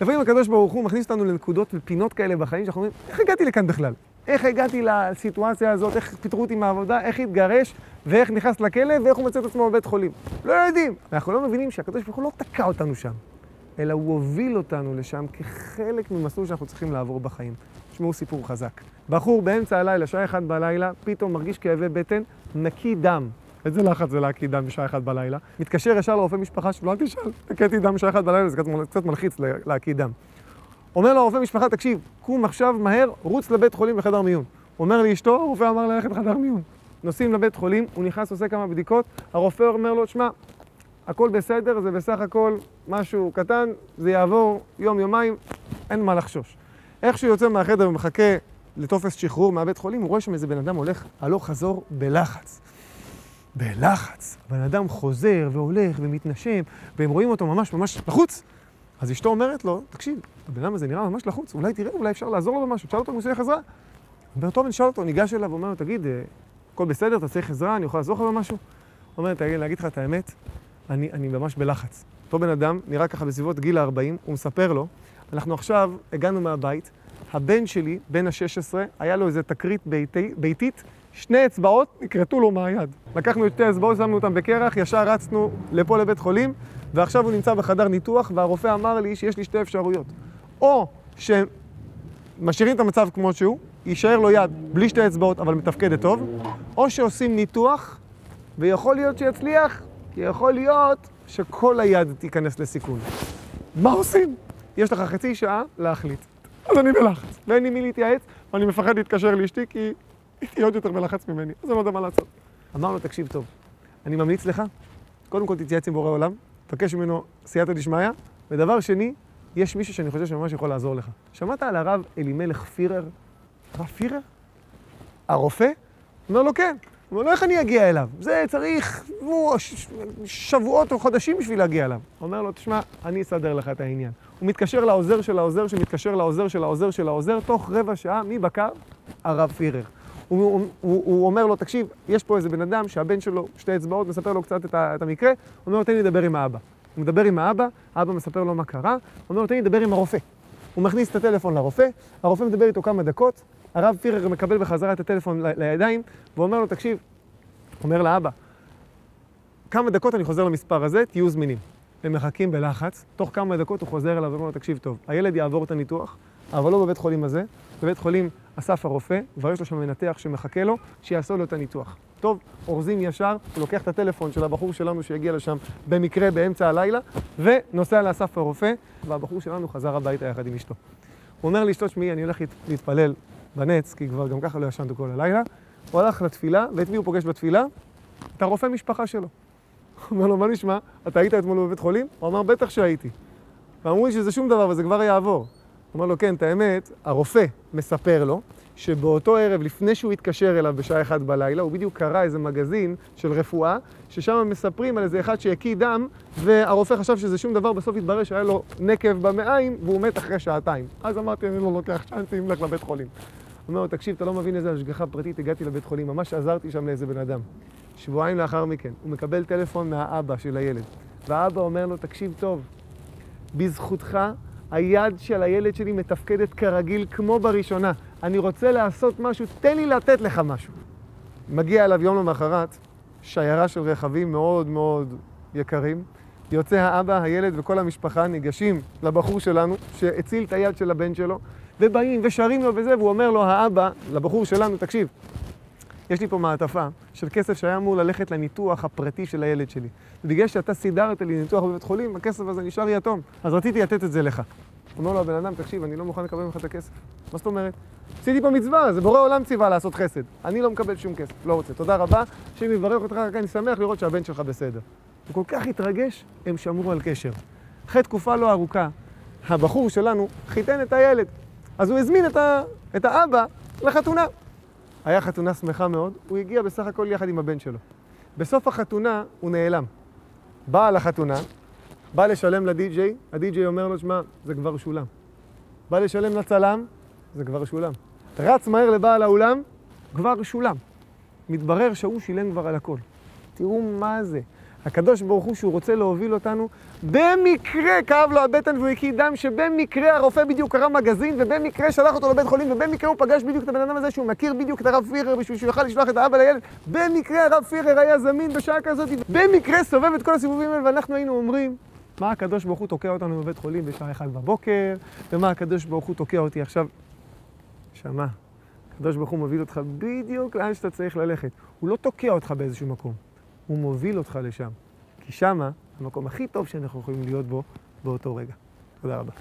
לפעמים הקדוש ברוך הוא מכניס אותנו לנקודות ופינות כאלה בחיים, שאנחנו אומרים, איך הגעתי לכאן בכלל? איך הגעתי לסיטואציה הזאת, איך פיטרו אותי מהעבודה, איך התגרש, ואיך נכנס לכלא, ואיך הוא מוצא את עצמו בבית חולים. לא יודעים. אנחנו לא מבינים שהקדוש ברוך הוא לא תקע אותנו שם, אלא הוא הוביל אותנו לשם כחלק ממסלול שאנחנו צריכים לעבור בחיים. תשמעו סיפור חזק. בחור באמצע הלילה, שעה אחת בלילה, פתאום מרגיש כאבי בטן, נקי דם. איזה לחץ זה להקיא דם בשעה אחת בלילה? מתקשר ישר לרופא משפחה שלו, אל תשאל, נקיתי דם בשעה אחת בלילה, זה קצת מלחיץ להקיא דם. אומר לו הרופא משפחה, תקשיב, קום עכשיו מהר, רוץ לבית חולים לחדר מיון. אומר לאשתו, הרופא אמר ללכת לחדר מיון. נוסעים לבית חולים, הוא נכנס, עושה כמה בדיקות, הרופא אומר לו, שמע, הכל בסדר, זה בסך הכל משהו קטן, זה יעבור יום-יומיים, אין מה לחשוש. איך שהוא יוצא מהחדר ומחכה לטופס שחרור מהבית חולים, הוא רואה שם איזה בן אדם הולך הלוך חזור בלחץ. בלחץ. הבן אדם חוזר והולך ומתנשם, והם רואים אותו ממש ממש לחוץ. אז אשתו אומרת לו, תקשיב, הבן אדם הזה נראה ממש לחוץ, אולי תראה, אולי אפשר לעזור לו במשהו, תשאל אותו אם הוא צריך עזרה. טוב, נשאל אותו, ניגש אליו ואומר לו, תגיד, אה, הכל בסדר, אתה צריך עזרה, אני יכול לעזור לך במשהו? הוא אומר, תגיד, להגיד לך את האמת, אני, אני ממש בלחץ. אותו בן אדם נראה ככה בסביבות גיל ה-40, הוא מספר לו, אנחנו עכשיו הגענו מהבית, הבן שלי, בן ה-16, היה לו איזה תקרית ביתי, ביתית, שני אצבעות נכרתו לו מהיד. לקחנו את שתי האצבעות, שמנו אותן בקרח, ישר רצנו לפה לבית חולים, ועכשיו הוא נמצא בחדר ניתוח, והרופא אמר לי שיש לי שתי אפשרויות. או שמשאירים את המצב כמו שהוא, יישאר לו יד בלי שתי אצבעות, אבל מתפקדת טוב, או שעושים ניתוח, ויכול להיות שיצליח, כי יכול להיות שכל היד תיכנס לסיכון. מה עושים? יש לך חצי שעה להחליט. אז אני בלחץ, ואין לי מי להתייעץ, ואני מפחד להתקשר לאשתי כי היא עוד יותר בלחץ ממני, אז אני לא יודע מה לעשות. אמר לו, תקשיב טוב, אני ממליץ לך, קודם כל תתייעץ עם בורא עולם, תבקש ממנו סייעתא דשמיא, ודבר שני, יש מישהו שאני חושב שממש יכול לעזור לך. שמעת על הרב אלימלך פירר? הרב פירר? הרופא? אומר לו, כן. הוא אומר לו, איך אני אגיע אליו? זה צריך שבועות או חודשים בשביל להגיע אליו. אומר לו, תשמע, אני אסדר לך את העניין. הוא מתקשר לעוזר של העוזר שמתקשר לעוזר של העוזר של העוזר, תוך רבע שעה, מי בקר? הרב פירר. הוא, הוא, הוא, הוא אומר לו, תקשיב, יש פה איזה בן אדם שהבן שלו, שתי אצבעות, מספר לו קצת את, ה, את המקרה, הוא אומר לו, תן לי לדבר עם האבא. הוא מדבר עם האבא, האבא מספר לו מה קרה, הוא אומר לו, תן לי לדבר עם הרופא. הוא מכניס את הטלפון לרופא, הרופא מדבר איתו כמה דקות, הרב פירר מקבל בחזרה את הטלפון ל, לידיים, ואומר לו, תקשיב, אומר לאבא, כמה דקות אני חוזר למספר הזה, תהיו זמינים. הם מחכים בלחץ, תוך כמה דקות הוא חוזר אליו ואומר לו, תקשיב טוב, הילד יעבור את הניתוח, אבל לא בבית חולים הזה, בבית חולים אסף הרופא, כבר יש לו שם מנתח שמחכה לו, שיעשו לו את הניתוח. טוב, אורזים ישר, הוא לוקח את הטלפון של הבחור שלנו שהגיע לשם במקרה באמצע הלילה, ונוסע לאסף הרופא, והבחור שלנו חזר הביתה יחד עם אשתו. הוא אומר לאשתו, שמעי, אני הולך להתפלל בנץ, כי כבר גם ככה לא ישנתי כל הלילה. הוא הלך לתפילה, ואת מי הוא פוגש בתפילה? את הרופא משפחה שלו. הוא אומר לו, מה נשמע? אתה היית אתמול בבית חולים? הוא אמר, בטח שהייתי. ואמרו לי שזה שום דבר וזה כבר יעבור. אומר לו, כן, את האמת, הרופא מספר לו שבאותו ערב, לפני שהוא התקשר אליו בשעה אחת בלילה, הוא בדיוק קרא איזה מגזין של רפואה, ששם מספרים על איזה אחד שהקיא דם, והרופא חשב שזה שום דבר, בסוף התברר שהיה לו נקב במעיים, והוא מת אחרי שעתיים. אז אמרתי, אני לא לוקח צ'אנסים, לך לבית חולים. הוא אומר לו, תקשיב, אתה לא מבין איזה השגחה פרטית, הגעתי לבית חולים, ממש עזרתי שם לאיזה בן אדם. שבועיים לאחר מכן, הוא מקבל טלפון מהאבא של הילד, והאבא אומר לו, תקשיב טוב, בזכותך היד של הילד שלי מתפקדת כרגיל כמו בראשונה. אני רוצה לעשות משהו, תן לי לתת לך משהו. מגיע אליו יום למחרת, שיירה של רכבים מאוד מאוד יקרים. יוצא האבא, הילד וכל המשפחה ניגשים לבחור שלנו, שהציל את היד של הבן שלו, ובאים ושרים לו וזה, והוא אומר לו, האבא, לבחור שלנו, תקשיב, יש לי פה מעטפה של כסף שהיה אמור ללכת לניתוח הפרטי של הילד שלי. ובגלל שאתה סידרת לי ניתוח בבית חולים, הכסף הזה נשאר יתום. אז רציתי לתת את זה לך. אומר לו הבן אדם, תקשיב, אני לא מוכן לקבל ממך את הכסף. מה זאת אומרת? עשיתי פה מצווה, זה בורא עולם ציווה לעשות חסד. אני לא מקבל שום כסף, לא רוצה. תודה רבה, השם יברך אותך, רק אני שמח לראות שהבן שלך בסדר. הוא כל כך התרגש, הם שמרו על קשר. אחרי תקופה לא ארוכה, הבחור שלנו חיתן את הילד. אז הוא הזמין את, ה... את האבא לחתונה. היה חתונה שמחה מאוד, הוא הגיע בסך הכל יחד עם הבן שלו. בסוף החתונה הוא נעלם. בא לחתונה, בא לשלם לדי-ג'יי, הדי-ג'יי אומר לו, שמע, זה כבר שולם. בא לשלם לצלם, זה כבר שולם. רץ מהר לבעל האולם, כבר שולם. מתברר שהוא שילם כבר על הכל. תראו מה זה. הקדוש ברוך הוא שהוא רוצה להוביל אותנו, במקרה כאב לו הבטן והוא הקיא דם, שבמקרה הרופא בדיוק קרא מגזין, ובמקרה שלח אותו לבית חולים, ובמקרה הוא פגש בדיוק את הבן אדם הזה שהוא מכיר בדיוק את הרב פירר בשביל שהוא יוכל לשלוח את האבא לילד, במקרה הרב פירר היה זמין בשעה כזאת, במקרה סובב את כל הסיבובים האלה, ואנחנו היינו אומרים, מה הקדוש ברוך הוא תוקע אותנו בבית חולים בשעה אחת בבוקר, ומה הקדוש ברוך הוא תוקע אותי עכשיו, שמע, הקדוש ברוך הוא מוביל אותך בדיוק לאן שאתה צריך ללכת. הוא לא תוקע אותך באיזשהו מקום, הוא מוביל אותך לשם. כי שמה המקום הכי טוב שאנחנו יכולים להיות בו באותו רגע. תודה רבה.